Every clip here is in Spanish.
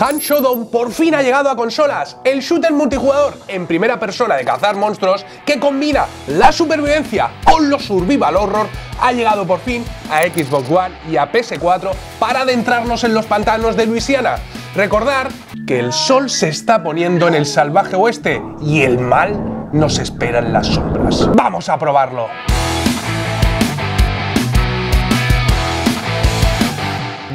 Han Showdown por fin ha llegado a consolas, el shooter multijugador en primera persona de cazar monstruos que combina la supervivencia con los survival horror ha llegado por fin a Xbox One y a PS4 para adentrarnos en los pantanos de Luisiana. Recordar que el sol se está poniendo en el salvaje oeste y el mal nos espera en las sombras. ¡Vamos a probarlo!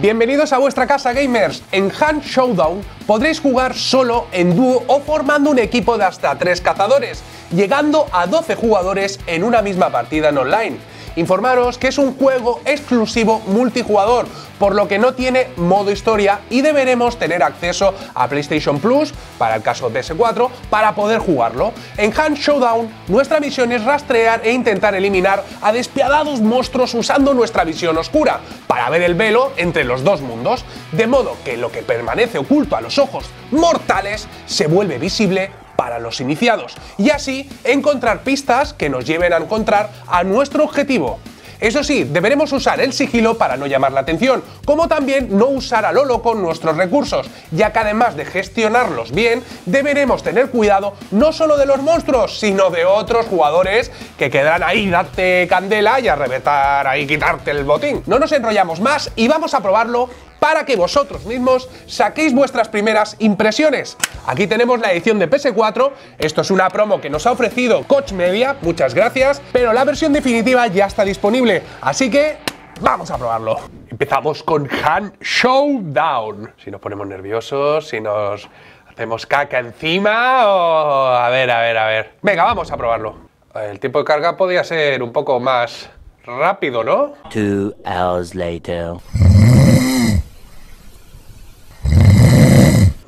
Bienvenidos a vuestra casa gamers. En Hunt Showdown podréis jugar solo, en dúo o formando un equipo de hasta 3 cazadores, llegando a 12 jugadores en una misma partida en online. Informaros que es un juego exclusivo multijugador, por lo que no tiene modo historia y deberemos tener acceso a PlayStation Plus, para el caso de PS4, para poder jugarlo. En Hunt Showdown, nuestra misión es rastrear e intentar eliminar a despiadados monstruos usando nuestra visión oscura, para ver el velo entre los dos mundos, de modo que lo que permanece oculto a los ojos mortales se vuelve visible para los iniciados y así encontrar pistas que nos lleven a encontrar a nuestro objetivo. Eso sí, deberemos usar el sigilo para no llamar la atención, como también no usar a lo loco nuestros recursos, ya que además de gestionarlos bien, deberemos tener cuidado no solo de los monstruos, sino de otros jugadores que quedarán ahí, darte candela y a reventar ahí, quitarte el botín. No nos enrollamos más y vamos a probarlo para que vosotros mismos saquéis vuestras primeras impresiones. Aquí tenemos la edición de PS4, esto es una promo que nos ha ofrecido Coach Media, muchas gracias, pero la versión definitiva ya está disponible, así que vamos a probarlo. Empezamos con Han Showdown. Si nos ponemos nerviosos, si nos hacemos caca encima o... A ver, a ver, a ver. Venga, vamos a probarlo. El tiempo de carga podría ser un poco más rápido, ¿no? Two hours later.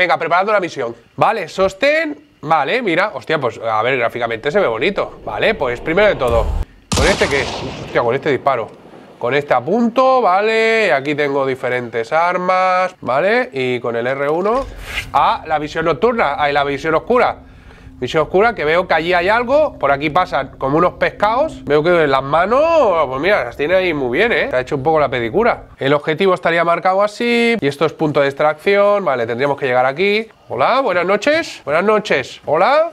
Venga, preparando la misión. Vale, sostén. Vale, mira. Hostia, pues a ver, gráficamente se ve bonito. Vale, pues primero de todo. ¿Con este qué? Hostia, con este disparo. Con este apunto, vale. Aquí tengo diferentes armas, ¿vale? Y con el R1. Ah, la visión nocturna. Ahí la visión oscura. Visión oscura, que veo que allí hay algo. Por aquí pasan como unos pescados. Veo que las manos, pues mira, las tiene ahí muy bien, ¿eh? Se ha hecho un poco la pedicura. El objetivo estaría marcado así. Y esto es punto de extracción. Vale, tendríamos que llegar aquí. Hola, buenas noches. Buenas noches. Hola.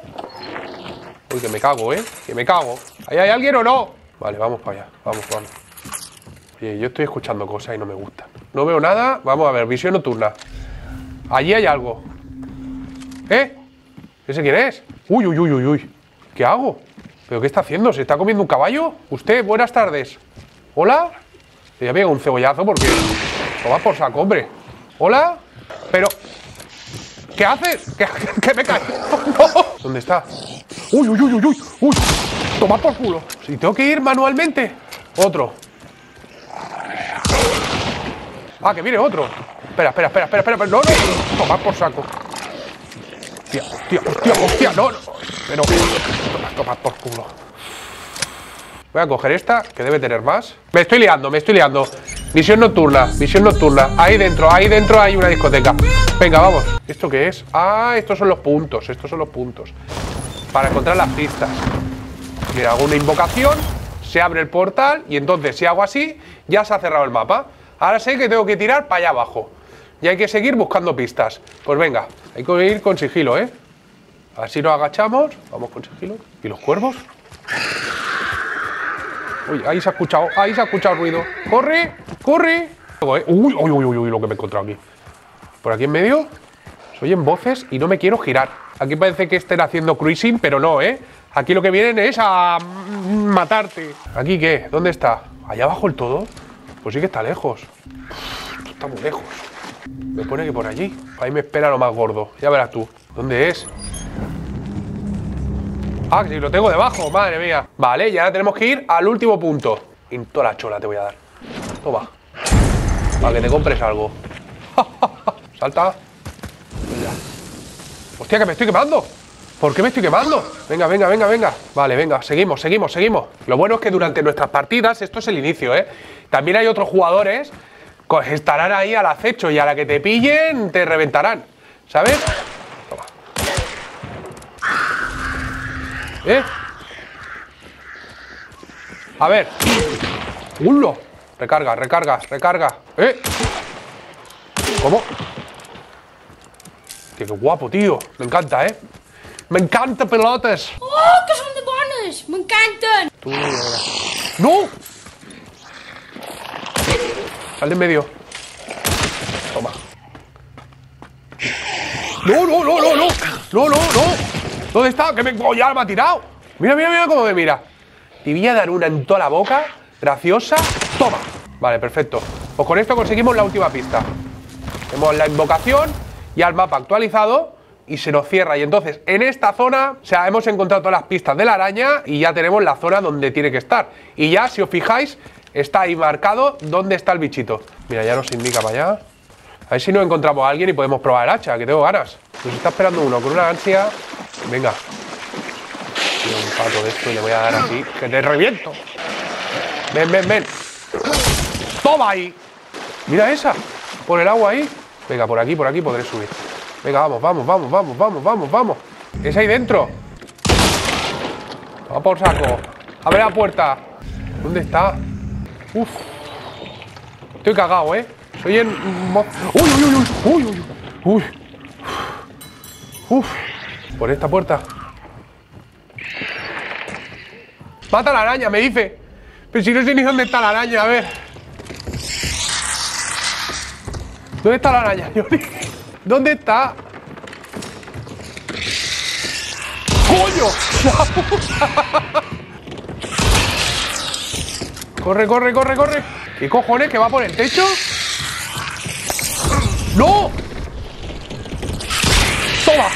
Uy, que me cago, ¿eh? Que me cago. ¿Ahí hay alguien o no? Vale, vamos para allá. Vamos, vamos. Oye, yo estoy escuchando cosas y no me gustan. No veo nada. Vamos a ver, visión nocturna. Allí hay algo. ¿Eh? ¿Ese quién es? Uy, uy, uy, uy, uy. ¿Qué hago? ¿Pero qué está haciendo? ¿Se está comiendo un caballo? Usted, buenas tardes. ¿Hola? Le voy a un cebollazo porque... Toma por saco, hombre. ¿Hola? Pero... ¿Qué haces? ¿Qué, qué me cae? ¡No! ¿Dónde está? Uy, uy, uy, uy, uy. Uy. Toma por culo. Si tengo que ir manualmente. Otro. Ah, que viene otro. Espera, espera, espera, espera, espera. No, no. Toma por saco. Hostia, hostia, hostia, hostia, no, no. Pero, toma, toma por culo. Voy a coger esta, que debe tener más. Me estoy liando, me estoy liando. Visión nocturna, visión nocturna. Ahí dentro, ahí dentro hay una discoteca. Venga, vamos. ¿Esto qué es? Ah, estos son los puntos, estos son los puntos. Para encontrar las pistas. Mira, hago una invocación, se abre el portal y entonces si hago así, ya se ha cerrado el mapa. Ahora sé que tengo que tirar para allá abajo. Y hay que seguir buscando pistas. Pues venga, hay que ir con sigilo, ¿eh? Así nos agachamos. Vamos con sigilo. ¿Y los cuervos? Uy, ahí se ha escuchado, ahí se ha escuchado ruido. ¡Corre! ¡Corre! Uy, uy, uy, uy, uy, lo que me he encontrado aquí. Por aquí en medio se oyen voces y no me quiero girar. Aquí parece que estén haciendo cruising, pero no, ¿eh? Aquí lo que vienen es a matarte. ¿Aquí qué? ¿Dónde está? ¿Allá abajo el todo? Pues sí que está lejos. Está muy lejos. Me pone que por allí. Ahí me espera lo más gordo. Ya verás tú. ¿Dónde es? Ah, que si lo tengo debajo, madre mía. Vale, y ahora tenemos que ir al último punto. En toda la chola te voy a dar. Toma. Para que te compres algo. Salta. Mira. Hostia, que me estoy quemando. ¿Por qué me estoy quemando? Venga, venga, venga, venga. Vale, venga, seguimos, seguimos, seguimos. Lo bueno es que durante nuestras partidas, esto es el inicio, ¿eh? También hay otros jugadores estarán ahí al acecho y a la que te pillen, te reventarán. ¿Sabes? Toma. ¿Eh? A ver. ¡Ulo! Recarga, recarga, recarga. ¡Eh! ¿Cómo? Tío, qué guapo, tío. Me encanta, ¿eh? Me encanta pelotas. Oh, que són de bones! M'encanten! Tú, ¡No! Sal de en medio. Toma. ¡No, no, no, no, no! ¡No, no, no! ¿Dónde está? Que me oh, ya me ha tirado. Mira, mira, mira cómo me mira. Te voy a dar una en toda la boca. Graciosa. Toma. Vale, perfecto. Pues con esto conseguimos la última pista. Tenemos la invocación y al mapa actualizado y se nos cierra. Y entonces, en esta zona, o sea, hemos encontrado todas las pistas de la araña y ya tenemos la zona donde tiene que estar. Y ya, si os fijáis, está ahí marcado dónde está el bichito. Mira, ya nos indica para allá. A ver si nos encontramos a alguien y podemos probar el hacha, que tengo ganas. Nos está esperando uno con una ansia. Venga. Un pato de esto y le voy a dar así. ¡Que te reviento! Ven, ven, ven. ¡Toma ahí! Mira esa. Por el agua ahí. Venga, por aquí, por aquí podré subir. Venga, vamos, vamos, vamos, vamos, vamos, vamos, vamos. Es ahí dentro. Va por saco. Abre la puerta. ¿Dónde está? Uf. Estoy cagado, ¿eh? Soy mo- ¡Uy, uy, uy, uy! ¡Uy, uy! Uf. Por esta puerta. Mata la araña, me dice. Pero si no sé ni dónde está la araña, a ver. ¿Dónde está la araña? ¿Dónde está? ¡Coño! Corre, corre, corre, corre. ¿Qué cojones? ¿Que va por el techo? ¡No! ¡Toma!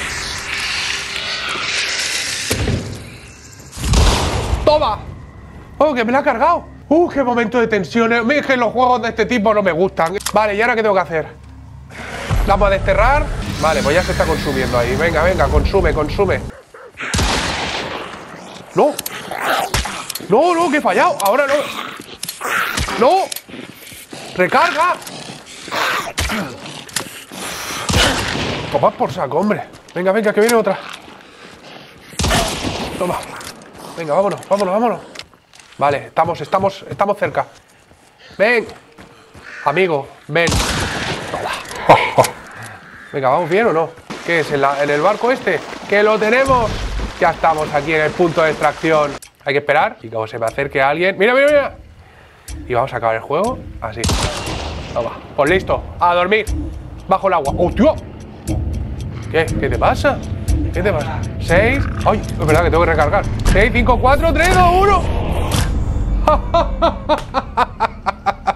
¡Toma! ¡Oh, que me la ha cargado! ¡Uh, qué momento de tensión! Es que los juegos de este tipo no me gustan. Vale, ¿y ahora qué tengo que hacer? ¿La vamos a desterrar? Vale, pues ya se está consumiendo ahí. Venga, venga, consume, consume. ¡No! ¡No, no, que he fallado! ¡Ahora no! ¡No! ¡Recarga! Toma por saco, hombre. Venga, venga, que viene otra. Toma. Venga, vámonos, vámonos, vámonos. Vale, estamos, estamos, estamos cerca. Ven. Amigo, ven. Toma. Venga, ¿vamos bien o no? ¿Qué es? ¿En, en el barco este? ¡Que lo tenemos! Ya estamos aquí en el punto de extracción. Hay que esperar y como se me acerque alguien. ¡Mira, mira, mira! Y vamos a acabar el juego así. Toma. Pues listo. A dormir. Bajo el agua. ¡Hostia! ¿Qué? ¿Qué te pasa? ¿Qué te pasa? 6. ¡Ay! Es verdad que tengo que recargar. 6, 5, 4, 3, 2, 1.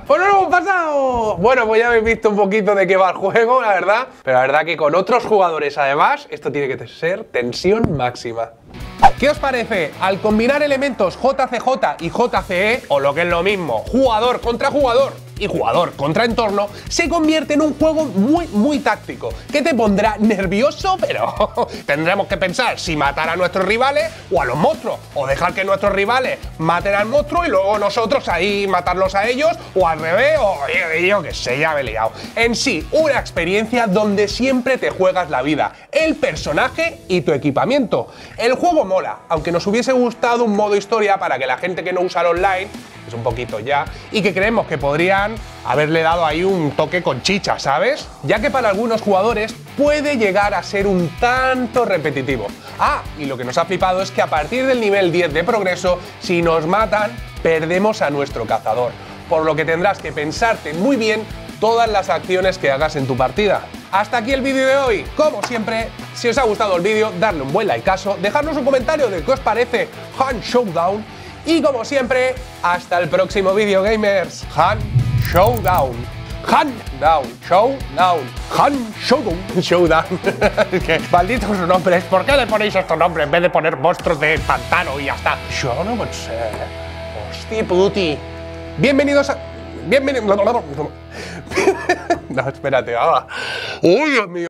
¡Pues no lo hemos pasado! Bueno, pues ya habéis visto un poquito de qué va el juego, la verdad. Pero la verdad que con otros jugadores, además, esto tiene que ser tensión máxima. ¿Qué os parece? Al combinar elementos JCJ y JCE, o lo que es lo mismo, jugador contra jugador y jugador contra entorno, se convierte en un juego muy, muy táctico, que te pondrá nervioso, pero tendremos que pensar si matar a nuestros rivales o a los monstruos, o dejar que nuestros rivales maten al monstruo y luego nosotros ahí matarlos a ellos, o al revés, o yo, yo que sé, ya me he liado. En sí, una experiencia donde siempre te juegas la vida, el personaje y tu equipamiento. El juego mola, aunque nos hubiese gustado un modo historia para que la gente que no usa el online, es un poquito ya, y que creemos que podrían haberle dado ahí un toque con chicha, ¿sabes? Ya que para algunos jugadores puede llegar a ser un tanto repetitivo. Ah, y lo que nos ha flipado es que a partir del nivel 10 de progreso, si nos matan, perdemos a nuestro cazador. Por lo que tendrás que pensarte muy bien todas las acciones que hagas en tu partida. Hasta aquí el vídeo de hoy. Como siempre, si os ha gustado el vídeo, darle un buen likeazo, dejarnos un comentario de qué os parece Hunt Showdown y como siempre, hasta el próximo vídeo gamers. Hunt Showdown. Hunt Down, Showdown, Hunt Showdown, Showdown. Es que, malditos nombres, ¿por qué le ponéis estos nombres en vez de poner monstruos de pantano y ya está? Yo no ser. Hostia puti. Bienvenidos a. Bienvenidos. No, espérate, ah. ¡Uy, Dios mío!